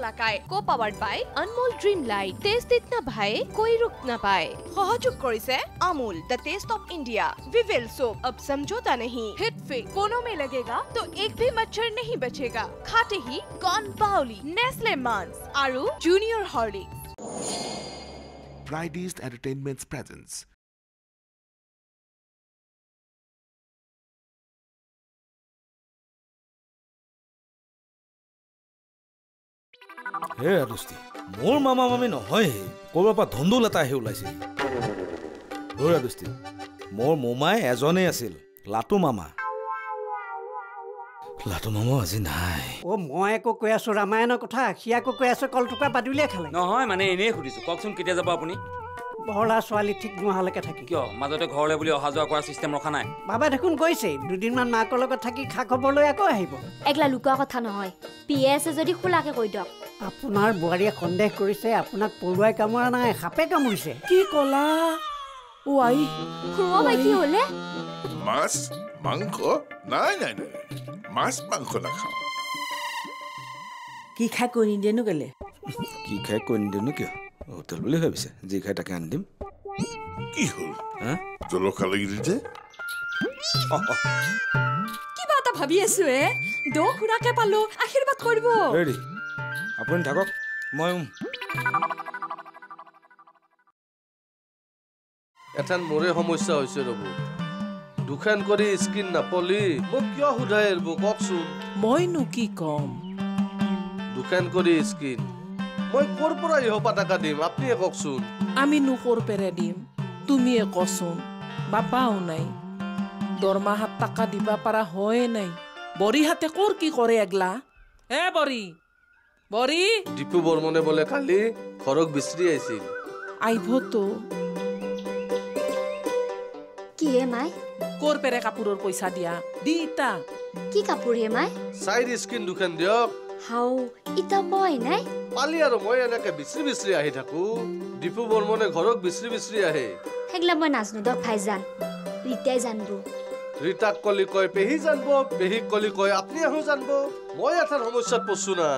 वाला काय को powered by Anmol dream light taste इतना भाई कोई रुक ना पाए সহযোগ কৰিছে Amul the taste of India Vivel soap अब समझौता नहीं हिट फिट कोनों में लगेगा तो एक भी मच्छर नहीं बचेगा खाते ही कौन बाउली नेस्ले मांस आरू junior Horlicks Fridays Entertainment's presence. হে ৰাদুস্তি মোৰ মামা মামী নহয়হে। ক'ৰবাৰ পৰা ধন্দুল এটা আহি ওলাইছিল হে ৰাদুস্তি মোৰ মোমাই এজনেই আছিল লাটু মামা। লাটু মামা আজি নাই। অ মই আকৌ কৈ আছো ৰামায়ণৰ কথা সি আকৌ কৈ আছে কলটুকা বাদুলিয়ে খালে। নহয় মানে এনেই সুধিছো কওকচোন কেতিয়া যাব আপুনি? বহলা ছোৱালী ঠিক নোহোৱালৈকে থাকি। কিয় মাজতে ঘৰলৈ বুলি অহা যোৱা কৰা চিষ্টেম ৰখা নাই? বাবা দেখোন গৈছে দুদিনমান মাকৰ লগত থাকি খা খবৰ লৈ আকৌ আহিব। একলা লুকোৱা কথা নহয় পি আছে যদি খোলাকে কৈ দিয়ক। আপোনাৰ বোৱাৰীয়ে সন্দেহ কৰিছে আপোনাক পৰুৱাই কামোৰা নাই সাপে কামুৰিছে। কি কলা? অ আই খুৰুৱা বাই কি হলে? মাছ মাংস? নাই নাই নাই মাছ মাংস নাখাওঁ। কি খাই কৈ নিদিয়েনো কেলে? কি খাই কৈ নিদিয়েনো কিয়? হোটেল বুলি ভাবিছে যি খাই তাকে আনি দিম। কি হ'ল? হা? জলকা লাগিল যে। কিবা এটা ভাবি আছো এ। দহ খুৰাকে পালো আশীৰ্বাদ কৰিব। আপুনি থাকক মই এথান মোৰে সমস্যা হৈছে ৰ'ব। দুখান কৰি স্কিন নাপলি মোক কিয় সোধাই এৰিব কওকচোন। মইনো কি কম? দুখান কৰি স্কিন। মই ক'ৰ পৰা ইহপা টকা দিম আপুনিয়ে কওকচোন। আমিনো ক'ৰ পেৰে দিম? তুমিয়ে কচোন। বাপাও নাই। দৰমাহাত টকা দিবা পাৰা হয়ে নাই। বৰিহাতে ক'ৰ কি কৰে এগলা হে বৰি! বৰি দীপু বৰ্মনে বোলে কালি ঘৰক বিচাৰি আহিছিল আহিবতো কি হে মাই? ক'ৰ পেৰে কাপোৰৰ পইচা দিয়া? দি ইতা কি কাপোৰ হে মাই? চাইড স্কিন দুখান দিয়ক। হাও ইতা মই নাই? পালি আৰু মই এনেকে বিচাৰি বিচাৰি আহি থাকো। দীপু বৰ্মনে ঘৰক বিচাৰি বিচাৰি আহে। সেইগিলা মই নাজনো দক ভাইজান। ৰীতাই জানব। ৰীতাক কলি কয় পেহী জানব পেহীক কলি কয় আপুনি আহো জানব। মই এথান সমস্যাত পৰছো না।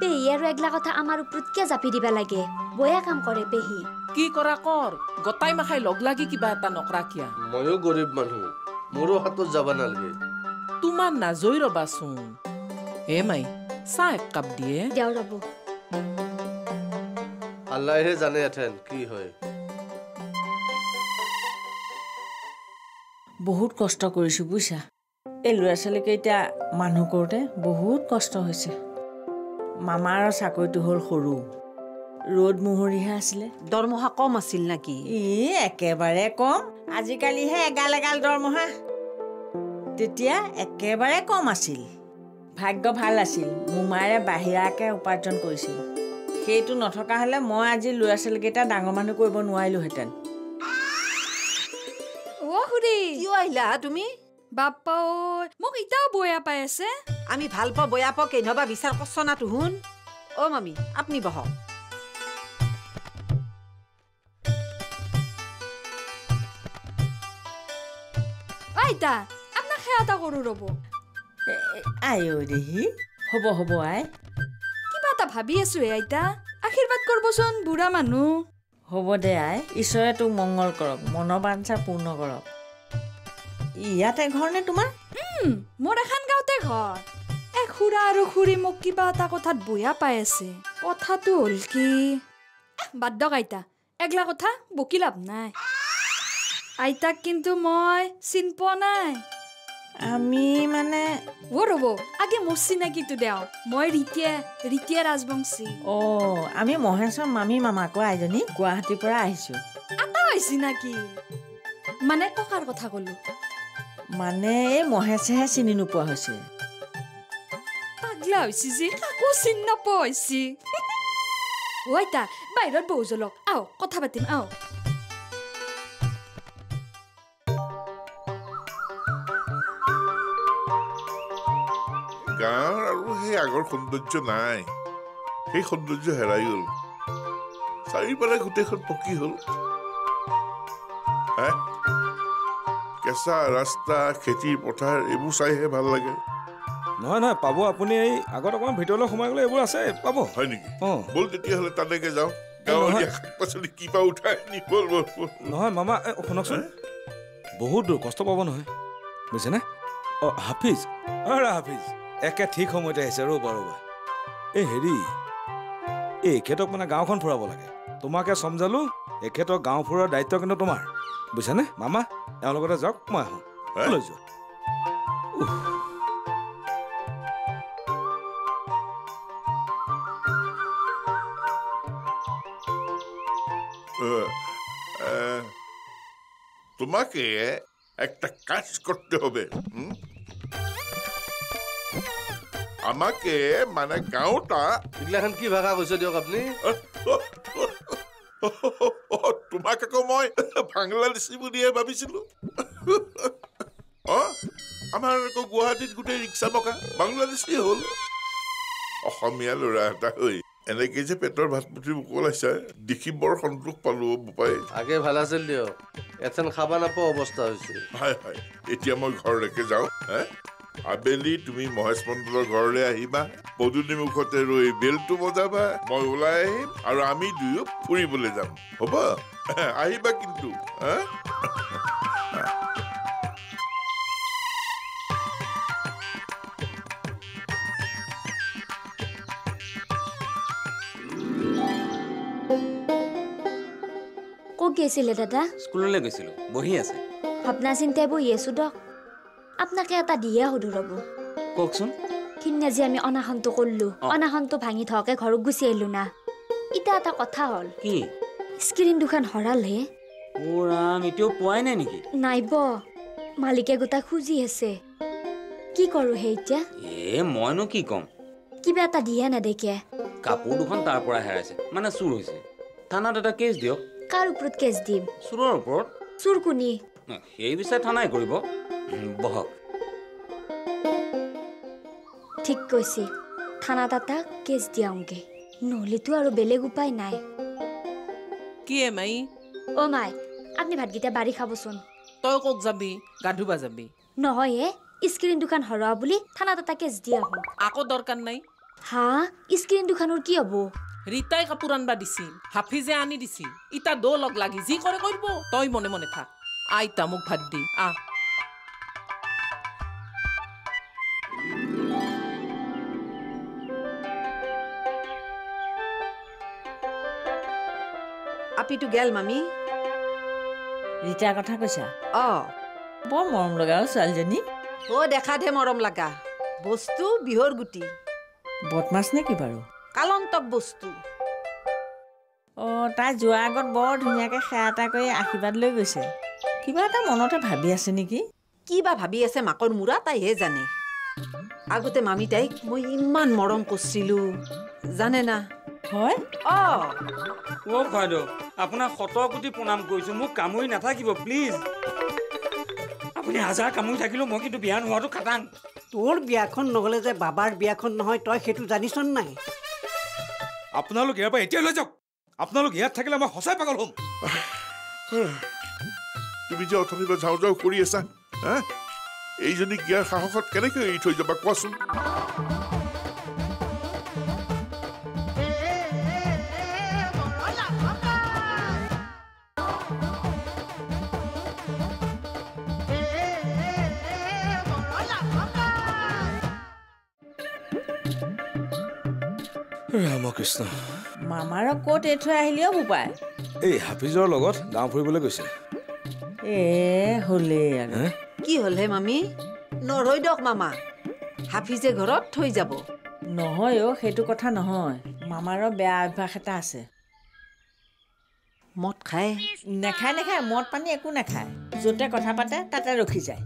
পেহী আৰু এগলা কথা আমাৰ ওপৰত কিয় জাপি দিবা লাগে। বয়া কাম কৰে পেহী। কি কৰা কৰ? গোটাই মাখাই লগ লাগি কিবা এটা নকৰা কিয়া ময়ো গৰীব মানুহ। মোৰো হাতত যাব নালাগে। তোমাৰ নাজৈ ৰবাচোন। হে মাই চাহ এক কাপ দিয়ে। দেও ৰ'ব। আল্লাহে জানে এথেন কি হয়। বহুত কষ্ট কৰিছোঁ বুজিছা এই ল'ৰা ছোৱালীকেইটা মানুহ কৰোঁতে বহুত কষ্ট হৈছে। মামাৰ চাকৰিটো হ'ল সৰু। ৰ'দ মোহৰিহে আছিলে। দৰমহা কম আছিল নেকি? ই একেবাৰে কম। আজিকালিহে এগাল এগাল দৰমহা। তেতিয়া একেবাৰে কম আছিল। ভাগ্য ভাল আছিল। মোমাৰে বাহিৰাকে উপাৰ্জন কৰিছিল। সেইটো নথকা হ'লে মই আজি ল'ৰা ছোৱালীকেইটা ডাঙৰ মানুহ কৰিব নোৱাৰিলোহেঁতেন। অ খুৰী কিয় আহিলা তুমি? বাপ্পা ঐ মোক ইটাও বয়া পাই আছে আমি ভাল পাওঁ বয়া পাওঁ কেনেবা বিচাৰ কৰছ না তুহুন? অ মামী আপুনি বহক। আইতা আপোনাক সেৱা এটা কৰো ৰ'ব। আই ঐ দেহি হ'ব হ'ব আই। কিবা এটা ভাবি আছো হে আইতা। আশীৰ্বাদ কৰবচোন বুঢ়া মানুহ। হ'ব দে আই। ঈশ্বৰে তোক মংগল কৰক মনৰ বাঞ্ছা পূৰ্ণ কৰক। ইয়াতে ঘৰ নে তোমাৰ? মোৰ এখন গাঁৱতে ঘৰ। এ খুৰা আৰু খুৰী মোক কিবা এটা কথাত বয়া পাই আছে। কথাটো হ'ল কি? বাদ দক আইতা। এগলা কথা বকি লাভ নাই। আইতাক কিন্তু মই চিন পোৱা নাই। আমি মানে অ' ৰ'ব আগে মোৰ চিনাকিটো দেওঁ। মই ৰীতিয়া ৰীতিয়া ৰাজবংশী। অঁ আমি মহেশ্বৰ মামী মামাকো আইজনী গুৱাহাটীৰ পৰা আহিছোঁ। এটা হৈছে নাকি? মানে ককাৰ কথা ক'লো। মানে এই মহেশেহে চিনি নোপোৱা হৈছে। পাগলা হৈছে যে কাকো চিনি নাপোৱা হৈছে। আইতা বাহিৰত বহু জলক। আও কথা পাতিম আও। গাঁৱৰ আৰু সেই আগৰ সৌন্দৰ্য নাই। সেই সৌন্দৰ্য হেৰাই গ'ল। চাৰিওফালে গোটেইখন পকী হ'ল? কেঁচা ৰাস্তা খেতি পথাৰ এইবোৰ চাইহে ভাল লাগে। নহয় নহয় পাব আপুনি এই আগত অকণমান ভিতৰলৈ সোমাই গ'লে এইবোৰ আছে পাব। হয় নেকি? অঁ। ব'ল তেতিয়াহ'লে তালৈকে যাওঁ। নহয়। মামা শুনকচোন। বহুত দূৰ কষ্ট পাব নহয়। বুজিছেনে? অঁ হাফিজ। অ' হাফিজ একে ঠিক সময়তে আহিছে ৰ'বা ৰ'বা। এই হেৰি এই এখেতক মানে গাঁওখন ফুৰাব লাগে। তোমাকে চমজালো এখেতক গাঁও ফুৰোৱাৰ দায়িত্ব কিন্তু তোমাৰ। বুজিছানে? মামা এওঁৰ লগতে যাওক মই আহোঁ? লৈ যোৱা। তোমাকে একটা কাজ কৰতে হবে হুম? আমাকে মানে গাঁওটা এইগিলাখান কি ভাষা কৈছে দিয়ক আপুনি? তোমাক আকৌ মই বাংলাদেশী বুলিহে ভাবিছিলো। অ আমাৰ আকৌ গুৱাহাটীত গোটেই ৰিক্সা মকা বাংলাদেশী হ'ল। অসমীয়া ল'ৰা এটা হৈ এনেকে যে পেটৰ ভাত মুঠি মোকলাইছা দেখি বৰ সন্তোষ পালো বোপাই। আগে ভাল আছিল দিয়ক এথেন খাবা নাপোৱা অৱস্থা হৈছে। হয় হয় এতিয়া মই ঘৰলৈকে যাওঁ হে? আবেলি তুমি মহেশ মণ্ডলৰ ঘৰলৈ আহিবা। পদূলি মুখতে ৰৈ বেলটো বজাবা। মই ওলাই আহিম আৰু আমি দুয়ো ফুৰিবলৈ যাম। হ'ব? আহিবা কিন্তু হা? ক'ত গৈছিলে দাদা? স্কুললৈ গৈছিলোঁ। বহি আছে। ভাবনা চিন্তাই বহি আছো দক। আপোনাকে এটা দিয়ে সুধো ৰ'ব কওকচোন। সিদিনা যে আমি অনাখনটো কৰিলো অ। অনাখনটো ভাঙি থকাকে ঘৰত গুচি আহিলো না। এতিয়া এটা কথা হ'ল। কি? স্ক্ৰীণ দুখন হৰালহে এতিয়াও পোৱাই নাই নেকি? নাইব মালিকে গোটা খুজি আছে। কি কৰোঁ হে এতিয়া? এ মইনো কি ক'ম? কিবা এটা দিয়ে নেদেখে কাপোৰ দুখন তাৰ পৰা হেৰাইছে মানে চুৰ হৈছে। থানাত এটা কেছ দিয়ক। কাৰ ওপৰত কেছ দিম? চোৰৰ ওপৰত? চোৰ কোনি? সেই বিচাৰ থানাই কৰিব। বহক ঠিক কৈছে। থানাত এটা কেছ দিয়াওঁগে নহ'লেতো আৰু বেলেগ উপায় নাই। কি এ মাই? অ' মাই আপুনি ভাতকেইটা বাঢ়ি খাবচোন। তই ক'ত যাবি? গা ধুবা যাবি। নহয় হে স্ক্ৰীণ দোকান হৰোৱা বুলি থানাত এটা কেছ দিয়া আহোঁ আকৌ দৰকাৰ নাই? হা স্ক্ৰীণ দোকানৰ কি হ'ব? ৰীতাই কাপোৰ আনবা দিছিল হাফিজে আনি দিছিল। ইতা দৌ লগ লাগি যি কৰে কৰিব তই মনে মনে থাক। আইতা মোক ভাত দি আহ। আপিটো গেল মামী। ৰীতাৰ কথা কৈছা? অ। বৰ মৰম লগা আৰু ছোৱালীজনী। অ দেখাতহে মৰম লগা। বস্তু বিহৰ গুটি। বদমাছ নে কি বাৰু? কালন্তক বস্তু। অঁ তাই যোৱাৰ আগত বৰ ধুনীয়াকৈ সেৱা এটা কৰি আশীৰ্বাদ লৈ গৈছে। কিবা এটা মনতে ভাবি আছে নেকি? কি বা ভাবি আছে মাকৰ মূৰা তাইহে জানে। আগতে মামী তাইক মই ইমান মৰম কৰিছিলো। জানে না? হয়? অ। অ' আপোনাক শত কোটি প্ৰণাম কৰিছোঁ মোক কামুৰি নাথাকিব প্লিজ। আপুনি হাজাৰ কামুৰি থাকিলেও মই কিন্তু বিয়া নোহোৱাটো খাটাং। তোৰ বিয়াখন নহ'লে যে বাবাৰ বিয়াখন নহয় তই সেইটো জানিছ নাই? আপোনালোক ইয়াৰ পৰা এতিয়া লৈ যাওক। আপোনালোক ইয়াত থাকিলে মই সঁচাই পাগল হ'ম। তুমি যে অথনিৰ পৰা যাওঁ যাওঁ কৰি আছা হা? এইজনীক ইয়াৰ সাহসত কেনেকৈ এৰি থৈ যাবা কোৱাচোন? ৰামকৃষ্ণ মামাৰক ক'ত এৰি থৈ আহিলি অ' বোপাই? এই হাফিজৰ লগত গাঁও ফুৰিবলৈ গৈছে। এ হ'লেই আৰু। হে? কি হ'ল হে মামী? নৰৈ দিয়ক মামা। হাফিজে ঘৰত থৈ যাব। নহয় অ' সেইটো কথা নহয়। মামাৰৰ বেয়া অভ্যাস এটা আছে। মদ খায়? নেখায় নেখায় মদ পানী একো নাখায়। য'তে কথা পাতে তাতে ৰখি যায়।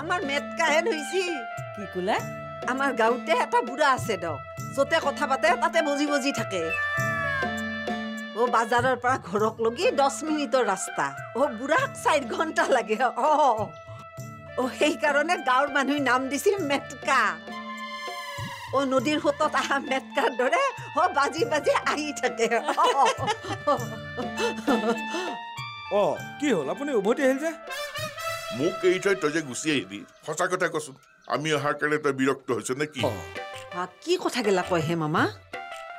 আমাৰ মেটকাহে ধৰিছি কি ক'লে? আমাৰ গাঁৱতে এটা বুঢ়া আছে দ য'তে কথা পাতে তাতে বজি বজি থাকে। অ বাজাৰৰ পৰা ঘৰক লগি দহ মিনিটৰ ৰাস্তা। অ বুঢ়াক চাৰি ঘণ্টা লাগে। অ অ সেইকাৰণে গাঁৱৰ মানুহে নাম দিছিল মেটকা। অ নদীৰ সোঁতত অহা মেটকাৰ দৰে অ বাজি বাজি আহি থাকে। অ, কি হ'ল? আপুনি উভতি আহিল যে? মোক এৰি থৈ তই যে গুচি আহিলি সঁচা কথা কচোন। আমি অহাৰ কাৰণে তই বিৰক্ত হৈছে নে কি? হা, কি কথা গেলা কয় হে মামা?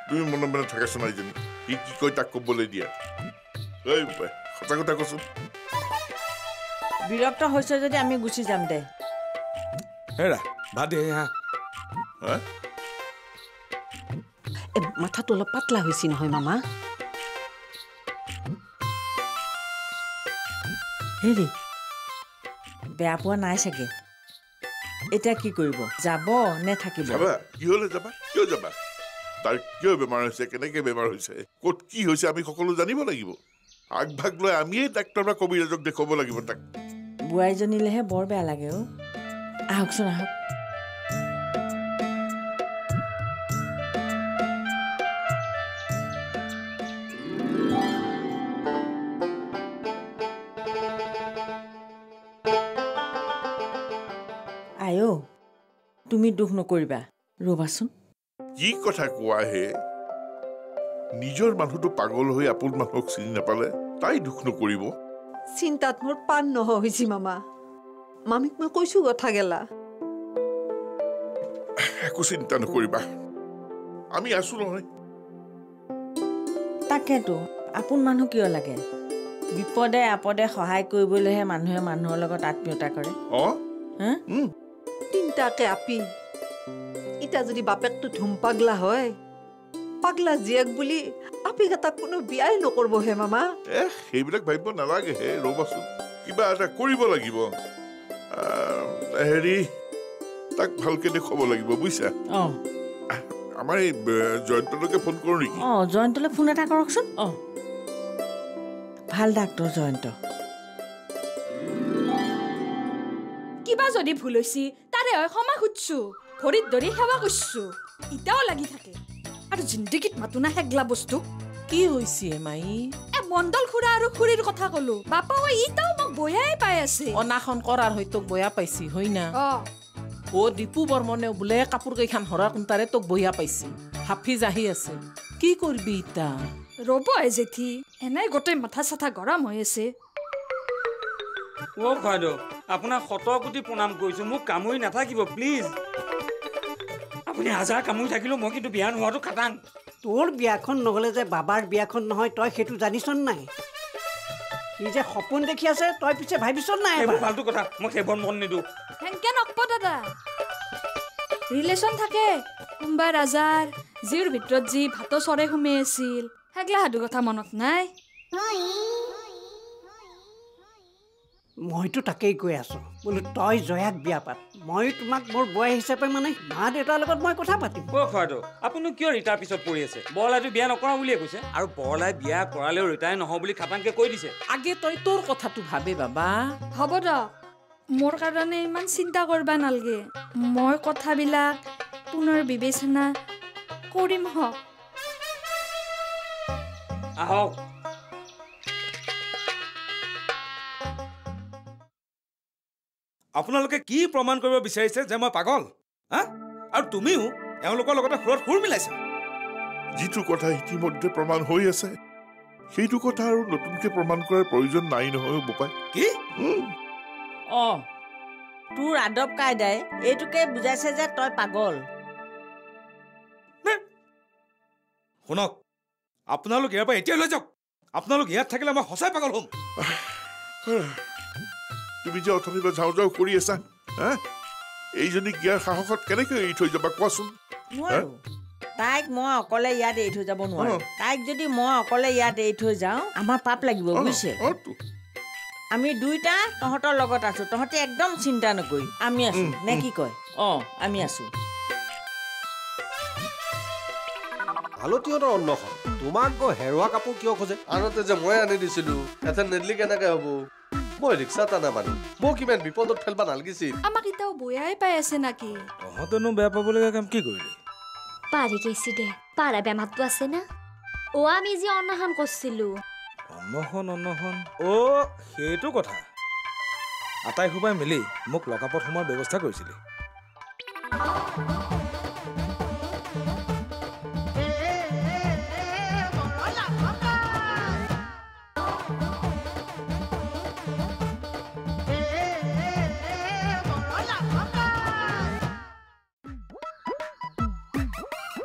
তুমি মনে মনে থাকাচোন আইজনী। সি কি কয় তাক ক'বলৈ দিয়া। এই সঁচা কথা কচোন। বিৰক্ত হৈছে যদি আমি গুচি যাম দে। হেৰা ভাত মাথাটো অলপ পাতলা হৈছে নহয় মামা। হেৰি বেয়া পোৱা নাই চাগে। এতিয়া কি কৰিব? যাব নে থাকিব? যাবা। কিহলৈ যাবা? কিয় যাবা? তাৰ কিয় বেমাৰ হৈছে? কেনেকে বেমাৰ হৈছে? ক'ত কি হৈছে আমি সকলো জানিব লাগিব। আগভাগ লৈ আমিয়েই ডাক্তৰ বা কবিৰাজক দেখুৱাব লাগিব তাক। বোৱাৰীজনীলেহে বৰ বেয়া লাগে অ' আহকচোন আহক। দুখ নকৰিবা। ৰ'বাচোন। কি কথা কোৱা হে নিজৰ মানুহটো পাগল হৈ আপোন মানুহক চিনি নাপালে তাই দুখ নকৰিব। চিন্তাত মোৰ পাণ নহ হৈছে মামা। মামীক মই কৈছো কথা গেলা। একো চিন্তা নকৰিবা। আমি আছো নহয়। তাকেতো আপোন মানুহ কিয় লাগে? বিপদে আপদে সহায় কৰিবলৈহে মানুহে মানুহৰ লগত আত্মীয়তা কৰে। অ। হা? তিনটাকে আপি। এতিয়া যদি বাপেকটো ধুম পাগলা হয় পাগলা জীয়েক বুলি আপি এটাক কোনো বিয়াই নকৰিব হে মামা। এ সেইবিলাক ভাবিব নালাগে হে ৰ'বাচোন কিবা এটা কৰিব লাগিব। হেৰি তাক ভালকে দেখুৱাব লাগিব বুজিছা? অঁ। আমাৰ এই জয়ন্তলৈকে ফোন কৰোঁ নেকি? অঁ জয়ন্তলৈ ফোন এটা কৰকচোন। অঁ। ভাল ডাক্তৰ জয়ন্ত। কিবা যদি ভুল হৈছি তাৰে হয় ক্ষমা খুজছো। ভৰিত ধৰি সেৱা কৰিছো। ইটাও লাগি থাকে। আৰু জিন্দগীত মাতো না সেগলা বস্তু। কি হৈছে মাই এ মণ্ডল খুৰা আৰু খুৰীৰ কথা কলো। বাপা ঐ ইটাও মোক বয়াই পাই আছে। অনাখন কৰাৰ হয়তো বয়া পাইছি হয় না? অ। অ দীপু বৰ্মনে বোলে কাপোৰ কেইখন হৰাৰ কোনটাৰে তোক বহিয়া পাইছি। হাফিজ আহি আছে। কি কৰবি ইতা ৰ'ব হে জেঠি এনেই গোটেই মাথা চাথা গৰম হৈ আছে। অ' খুৱাইদেউ আপোনাক শত কোটি প্ৰণাম কৰিছোঁ মোক কামুৰি নাথাকিব প্লিজ। আপুনি হাজাৰ কামুৰি থাকিলেও মই কিন্তু বিয়া নোহোৱাটো খাটাং। তোৰ বিয়াখন নহ'লে যে বাবাৰ বিয়াখন নহয় তই সেইটো জানিছন নাই? সি যে সপোন দেখি আছে তই পিছে ভাবিছন নাই? ফাল্টু কথা মই সেইবোৰ মন নিদিওঁ। সেনকে নকব দাদা। ৰিলেশ্যন থাকে কোনোবা ৰাজাৰ যিৰ ভিতৰত যি ভাতো চৰে সোমাই আছিল। সেগলা সাধু কথা মনত নাই? মইতো তাকেই কৈ আছো। বোলো তই জয়াক বিয়া পাত। মই তোমাক মোৰ বয় হিচাপে মানে মা দেউতাৰ লগত মই কথা পাতিম। খুৱাইদেউ আপুনি কিয় ৰিটাৰ পিছত পৰি আছে? বৰলাইটো বিয়া নকৰা বুলিয়ে কৈছে। আৰু বৰলাই বিয়া কৰালেও ৰিটায়াৰ নহওঁ বুলি খাটাংকে কৈ দিছে। আগে তই তোৰ কথাটো ভাবে বাবা। হ'ব দক মোৰ কাৰণে ইমান চিন্তা কৰবা নালগে। মই কথাবিলাক পুনৰ বিবেচনা কৰিম হওক আহক। আপোনালোকে কি প্ৰমাণ কৰিব বিচাৰিছে যে মই পাগল হা? আৰু তুমিও এওঁলোকৰ লগতে সুৰত সুৰ মিলাইছা। যিটো কথা ইতিমধ্যে প্ৰমাণ হৈ আছে সেইটো কথা আৰু নতুনকে প্ৰমাণ কৰাৰ প্ৰয়োজন নাই নহয় বোপাই। কি? অঁ তোৰ আদব কাইদাই এইটোকে বুজাইছে যে তই পাগল। শুনক আপোনালোক ইয়াৰ পৰা এতিয়া লৈ যাওক। আপোনালোক ইয়াত থাকিলে মই সঁচাই পাগল হ'ম। তুমি যে অথনিৰ পৰা যাওঁ যাওঁ কৰি আছা হা? এইজনীক ইয়াৰ সাহসত কেনেকৈ এৰি থৈ যাবা কোৱাচোন? তাইক মই অকলে ইয়াত এৰি থৈ যাব নোৱাৰো। তাইক যদি মই অকলে ইয়াত এৰি থৈ যাওঁ আমাৰ পাপ লাগিব বুজিছে। আমি দুইটা তহঁতৰ লগত আছো। তহঁতে একদম চিন্তা নকৰিবি আমি আছো। নে। কি কয়? অঁ আমি আছো। আলতীহঁতৰ অন্নখন। তোমাক গৈ হেৰুৱা কাপোৰ কিয় খোজে? আনহাতে যে মই আনি দিছিলো এথেন নেদলি কেনেকে হ'ব? মই ৰিক্সা টানা মানুহ মোক ইমান বিপদত ফেলবা নালগিছিল আমাক এতিয়াও বয়াই পাই আছে নাকি? তহঁতেনো বেয়া পাবলগীয়া কাম কি কৰিলি? পাৰি গেছি দে পাৰা বেমাৰটো আছে না? অ আমি যে অন্নখন কৰিছিলো। অন্নখন অন্নখন অ' সেইটো কথা। আটাই সোপাই মিলি মোক লকাপত সোমোৱাৰ ব্যৱস্থা কৰিছিলি।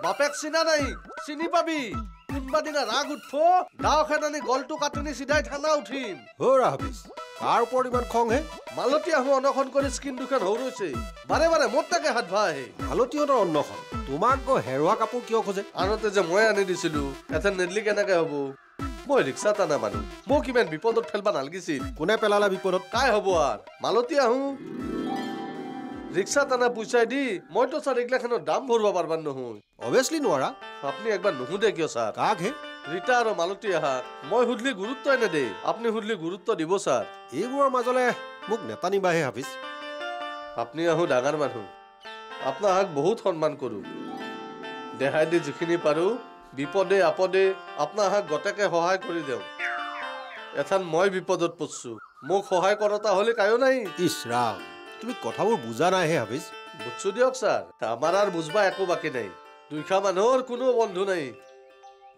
বাপেক চিনা নাই চিনি পাবি। কোনবা দিনা ৰাগ উঠব দাও খেদানি গলটো কাটনি চিধাই থানা উঠিম। হৌৰা হাফিজ কাৰ ওপৰত ইমান খং হে? মালতী আহোঁ অনশন কৰি স্কিন দুখন হৰুৱাইছে। বাৰে বাৰে মোৰ তাকে হাত ভা আহে। মালতীহঁতৰ অন্নখন তোমাক গৈ হেৰুৱা কাপোৰ কিয় খোজে? আনতে যে মই আনি দিছিলো এথেন নেদলি কেনেকে হ'ব? মই ৰিক্সা টানা মানুহ মোক ইমান বিপদত ফেলবা নালগিছিল। কোনে পেলালে বিপদত? কাই হ'ব আৰ? মালতী আহোঁ। ৰিক্সা টানা পইচাই দি মইতো ছাৰ এইগিলাখনৰ দাম ভৰবা পাৰবাৰ নহয়। অভিয়াছলি নোৱাৰা। আপুনি একবাৰ নুসুধে কিয় ছাৰ? কাক হে? ৰীতা আৰু মালতী আহা মই সুধলি গুৰুত্বই নেদে। আপুনি সুধলি গুৰুত্ব দিব ছাৰ। এইবোৰৰ মাজলে মোক নেটানিবাহে হাফিজ। আপুনি আহোঁ ডাঙৰ মানুহ। আপোনাক বহুত সন্মান কৰোঁ। দেহাই দি যিখিনি পাৰোঁ বিপদে আপদে আপোনাক গোটেকে সহায় কৰি দিওঁ। এথান মই বিপদত পৰছো মোক সহায় কৰতা হ'লে কায়ো নাই। ইছ ৰাম। তুমি কথাবোৰ বুজা নাই হে হাফিজ। বুজছো দিয়ক ছাৰ। আমাৰ আৰু বুজবা একো বাকী নাই। দুইখা মানুহৰ কোনো বন্ধু নাই।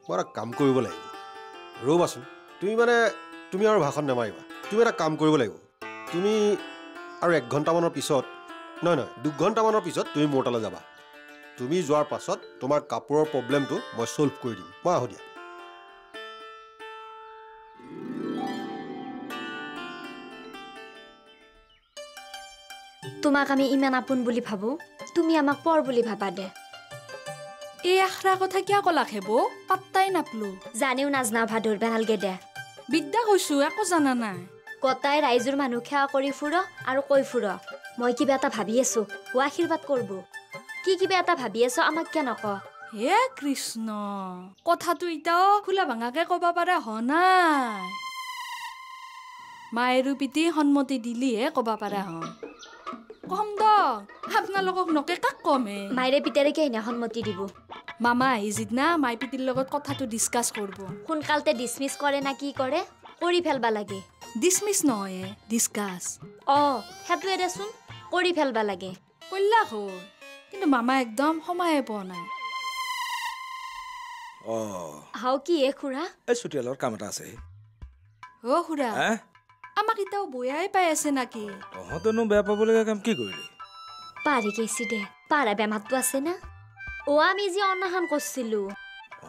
মই এটা কাম কৰিব লাগিব। ৰ'বাচোন তুমি মানে তুমি আৰু ভাষণ নামাৰিবা। তুমি এটা কাম কৰিব লাগিব। তুমি আৰু এক ঘণ্টামানৰ পিছত নহয় নহয় দুঘণ্টামানৰ পিছত তুমি মোৰ তালৈ যাবা। তুমি যোৱাৰ পাছত তোমাৰ কাপোৰৰ প্ৰব্লেমটো মই ছল্ভ কৰি দিম। মই আহোঁ দিয়া। তোমাক আমি ইমান আপোন বুলি ভাবো তুমি আমাক পৰ বুলি ভাবা দে। এই আখৰা কথা কিয় কলাক হেব পাত্তাই নাপলো। জানিও নাজনা ভাদৰ বেনালগে দে। বিদ্যা কৈছো একো জানা নাই। কটাই ৰাইজৰ মানুহ সেৱা কৰি ফুৰ আৰু কৈ ফুৰ। মই কিবা এটা ভাবি আছো ও আশীৰ্বাদ কৰব। কি কিবা এটা ভাবি আছ আমাক কিয় নক? হে কৃষ্ণ কথাটো এতিয়াও খোলা ভাঙাকে ক'ব পাৰা হ নাই। মায়েৰো পিতি সন্মতি দিলিহে ক'ব পাৰা হ কম দ। আপোনালোকক নকে কাক কমে মায়েৰে পিতেৰে কেইনা সন্মতি দিব? মামা আহি যিদিনা মাই পিতিৰ লগত কথাটো ডিছকাছ কৰিব। সোনকালতে ডিছমিছ কৰে না কি কৰে? কৰি ফেলবা লাগে। ডিছমিছ নহয় ডিছকাছ অ সেইটোৱে দেচোন কৰি ফেলবা লাগে। কল্যাক হ'ল কিন্তু মামা একদম সময়ে পোৱা নাই। অঁ। হাও কি এ খুৰা? এই চুটিয়ালৰ কাম এটা আছে। অ' খুৰা। হে? আমাক এতিয়াও বয়াই পাই আছে নেকি? তহঁতেনো বেয়া পাবলগীয়া কাম কি কৰিলি? পাৰি গেছি দে পাৰা বেমাৰটো আছে না? অ আমি যি অন্নসন কৰিছিলো।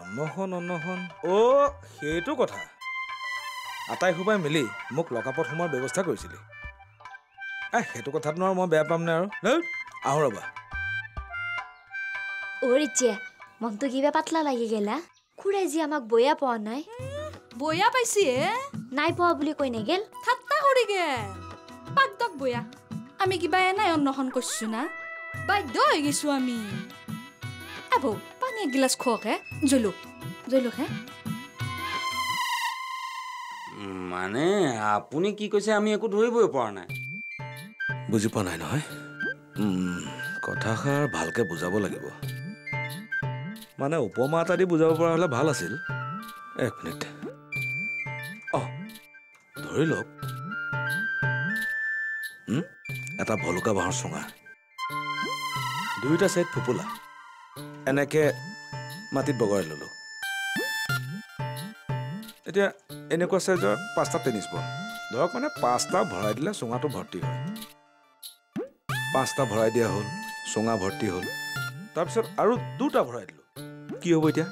অন্নখন অন্নখন অ' সেইটো কথা। আটাই সোপাই মিলি মোক লকাপত সোমোৱাৰ ব্যৱস্থা কৰিছিলি। এ সেইটো কথাতনো আৰু মই বেয়া পাম নে আৰু? আহোঁ ৰ'বা। অ ৰিচিয়া মনটো কিবা পাতলা লাগি গেলা? খুৰাই যি আমাক বয়া পোৱা নাই। বয়া পাইছি হে। নাই পোৱা বুলি কৈ নেগেল? ঠাট্টা কৰি গে পাকদক বয়া। আমি কিবা এনাই অন্নখন কৰিছো না? বাধ্য হৈ গৈছো আমি। আবৌ পানী এগিলাচ খোৱাকে। জলুক জলুক হে মানে আপুনি কি কৈছে আমি একো ধৰিবই পৰা নাই? বুজি পোৱা নাই নহয়। কথাষাৰ ভালকৈ বুজাব লাগিব। মানে উপমা এটা দি বুজাব পৰা হ'লে ভাল আছিল। এক মিনিট। ধৰি লওক এটা ভলুকা বাঁহৰ চুঙা। দুয়োটা চাইড ফুপুলা। এনেকে মাটিত বগৰাই ল'লোঁ। এতিয়া এনেকুৱা চাইজৰ পাঁচটা টেনিছ বল। ধৰক মানে পাঁচটা ভৰাই দিলে চুঙাটো ভৰ্তি হয়। পাঁচটা ভৰাই দিয়া হ'ল চুঙা ভৰ্তি হ'ল। তাৰপিছত আৰু দুটা ভৰাই দিলোঁ। কি হ'ব এতিয়া?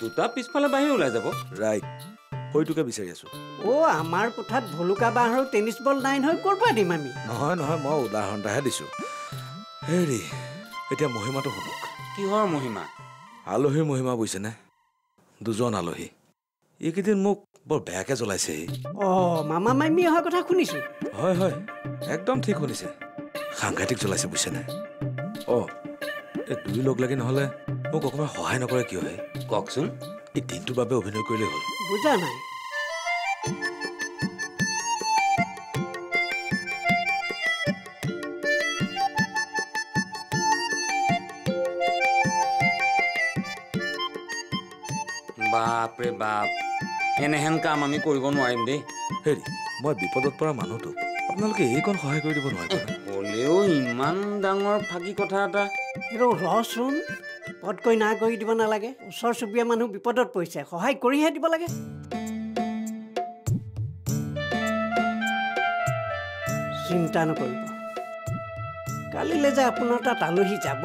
দুটা পিছফালে বাঢ়ি ওলাই যাব। ৰাইট। সৈটোকে বিচাৰি আছোঁ। অ' আমাৰ কোঠাত ভলুকা বাঁহ আৰু টেনিছ বল নাই নহয় ক'ৰ পৰা দিম আমি? নহয় নহয় মই উদাহৰণ এটাহে দিছোঁ। হেৰি এতিয়া মহিমাটো শুনক। কিহৰ মহিমা? আলহীৰ মহিমা বুজিছেনে? দুজন আলহী। এইকেইদিন মোক বৰ বেয়াকৈ জ্বলাইছেহি। অ' মামা মামী অহা কথা শুনিছোঁ। হয় হয় একদম ঠিক শুনিছে। সাংঘাতিক জ্বলাইছে বুজিছেনে? অঁ এই দুই লগ লাগি নহ'লে মোক অকণমান সহায় নকৰে কিয় হে? কওকচোন। এই দিনটোৰ বাবে অভিনয় কৰিলেই হ'ল। বুজা নাই। বাপৰে বাপ এনেহেন কাম আমি কৰিব নোৱাৰিম দেই। হেৰি মই বিপদত পৰা মানুহটোক আপোনালোকে এইকণ সহায় কৰি দিব নোৱাৰিব হ'লেও ইমান ডাঙৰ ফাঁকি কথা এটা। ৰচোন পদকৈ না কৰি দিব নালাগে। ওচৰ চুবুৰীয়া মানুহ বিপদত পৰিছে। সহায় কৰিহে দিব লাগে। চিন্তা নকৰিব। কালিলৈ যে আপোনাৰ তাত আলহী যাব।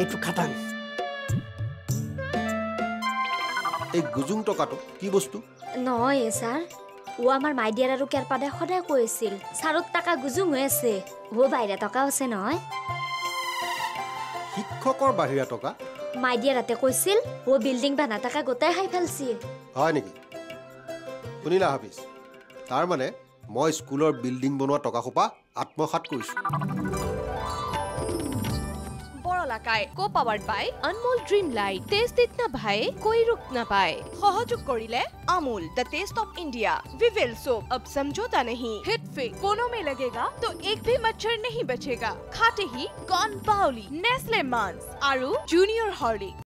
এইটো খাটাং। এই গুজুং টকাটো কি বস্তু? নহয় ছাৰ। ও আমাৰ মাইডিয়াৰ আৰু কেৰপাদে সদায় কৈ আছিল ছাৰত টকা গুজুং হৈ আছে। ও বাহিৰা টকাও আছে নহয়। শিক্ষকৰ বাহিৰা টকা? মাইডিয়াৰ হাতে কৈছিল ও বিল্ডিং বান্ধা টকা গোটাই খাই ফেলছি। হয় নেকি? শুনিলা হাফিজ তাৰমানে মই স্কুলৰ বিল্ডিং বনোৱা টকাসোপা আত্মসাত কৰিছোঁ। বড়লাকাই কো powered by Anmol dream light taste ইতনা ভাই कोई रुक ना पाए সহযোগ কৰিলে Amul the taste of India Vivel soap अब समझौता नहीं हिट फिक कोनों में लगेगा तो एक भी मच्छर नहीं बचेगा खाते ही कौन बाउली नेस्ले मांस आरु जूनियर हॉर्लिक